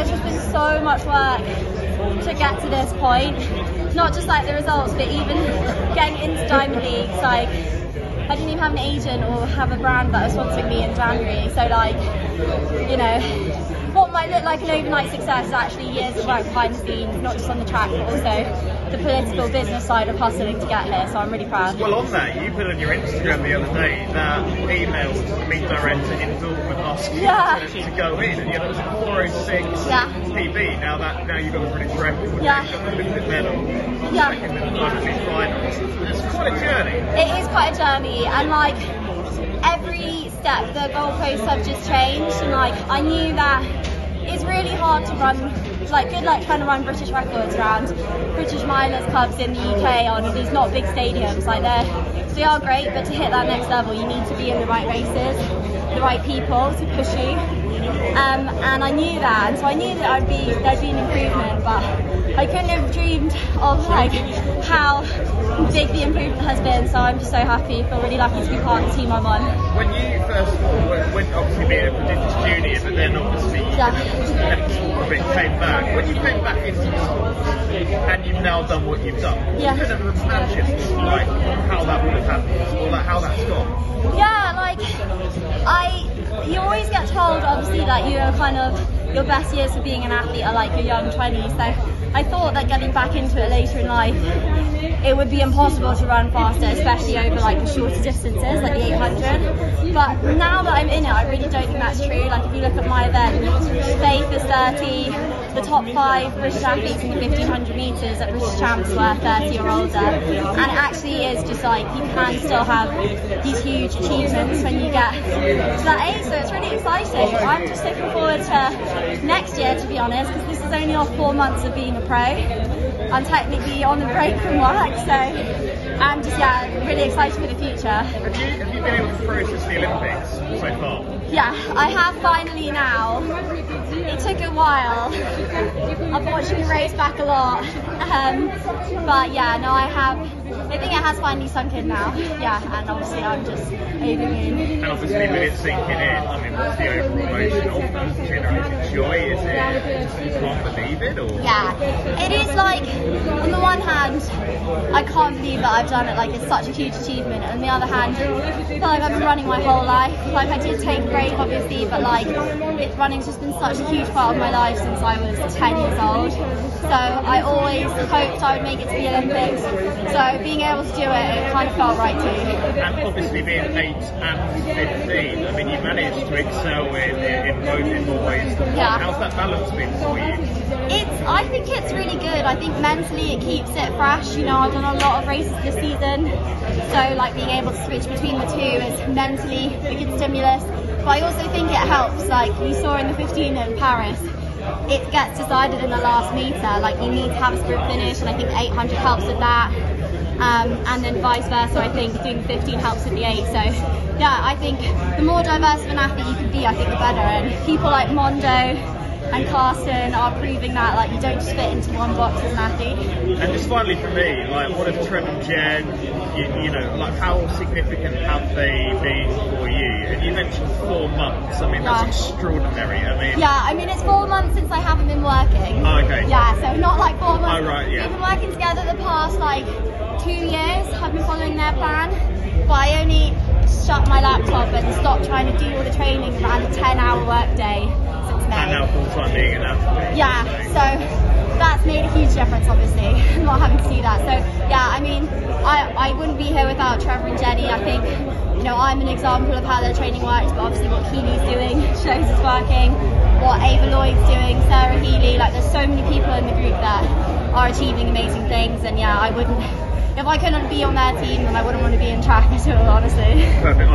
there's just been so much work to get to this point. Not just like the results, but even getting into Diamond Leagues. Like, I didn't even have an agent or have a brand that was sponsoring me in January. So, like, you know, what might look like an overnight success is actually years of work behind the scenes, not just on the track, but also the political business side of hustling to get here. So I'm really proud. Well, on that, you put on your Instagram the other day that email to Meet Director in Dortmund asking Yeah. you to, to go in, and you know, it was a 406 Yeah. PB. Now that now you've got a British record, Yeah. you've got the Olympic medal, Yeah. second in the finals. It's quite a journey. It is quite a journey, and like every step, the goalposts have just changed, like I knew that it's really hard to run. Like good luck trying to run British records around British milers clubs in the UK on these not big stadiums. Like they're they are great, but to hit that next level, you need to be in the right races, the right people to push you. Um, and I knew that, and so I knew that I'd be there'd be an improvement, but I couldn't have dreamed of like how big the improvement has been. So I'm just so happy, feel really lucky to be part of the team I'm on. When you first of all went, went obviously being a prodigious junior, but then obviously Yeah. sport a bit, came back. When you came back into the sport, and you've now done what you've done, Yeah. you could have imagined like how that would have happened, or like how that's gone. Yeah, like I, you always get told obviously that you're kind of your best years for being an athlete are like your young 20s. So I thought that getting back into it later in life, it would be impossible to run faster, especially over like the shorter distances, like the 800. But now that I'm in it, I really don't think that's true. Like if you look at my event, Faith is 30. The top five British athletes in the 1500 metres at British Champs were 30 or older. And it actually is just like you can still have these huge achievements when you get to that age. So it's really exciting. I'm just looking forward to next year, to be honest, because this is only our four months of being a pro. I'm technically on the break from work, so I'm just yeah really excited for the future. Have you have you been able to process the Olympics so far? Yeah, I have finally now. It took a while. Unfortunately, raced back a lot. Um, but yeah, no, I have. I think it has finally sunk in now. Yeah, and obviously I'm just the moon. And obviously with it sinking in, I mean, what's the overall emotion of that? Generally, is it joy? Is you can't believe it, or Yeah, it is like, on the one hand, I can't believe that I've done it, like it's such a huge achievement. On the other hand, I feel like I've been running my whole life. Like I did take break obviously, but like it, running's just been such a huge part of my life since I was 10 years old. So I always hoped I would make it to the Olympics. So being able to do it, it kind of felt right too. And obviously being 8 and 15, I mean, you managed to excel in, in both in more ways than one. Yeah. How's that balance been? It's. I think it's really good. I think mentally it keeps it fresh. You know, I've done a lot of races this season, so like being able to switch between the two is mentally a good stimulus. But I also think it helps. Like you saw in the 15 in Paris, it gets decided in the last meter. Like you need to have a sprint finish, and I think 800 helps with that. Um, and then vice versa, I think doing 15 helps with the 8. So, yeah, I think the more diverse of an athlete you can be, I think the better. And people like Mondo and Carson are proving that like you don't just fit into one box as an athlete. And just finally for me, like, what have Trev and Jen, you, you know, like, how significant have they been for you? And you mentioned four months. I mean, that's Yeah. extraordinary. I mean, Yeah, I mean it's four months since I haven't been working. Oh, okay. Yeah, so not like four oh, months. Oh, right, yeah. We've been working together the past like two years. I've been following their plan, but I only shut my laptop and stopped trying to do all the training around a 10-hour workday May. and now full time being an athlete. Yeah, so that's made a huge difference, obviously, not having to do that. So yeah, I mean, I, I wouldn't be here without Trevor and Jenny. I think, you know, I'm an example of how their training works, but obviously what Keely's doing shows it's working. What Ava Lloyd's doing, Sarah Healy, like there's so many people in the group that are achieving amazing things. And yeah, I wouldn't, if I couldn't be on their team, then I wouldn't want to be in track at all, honestly. Perfect.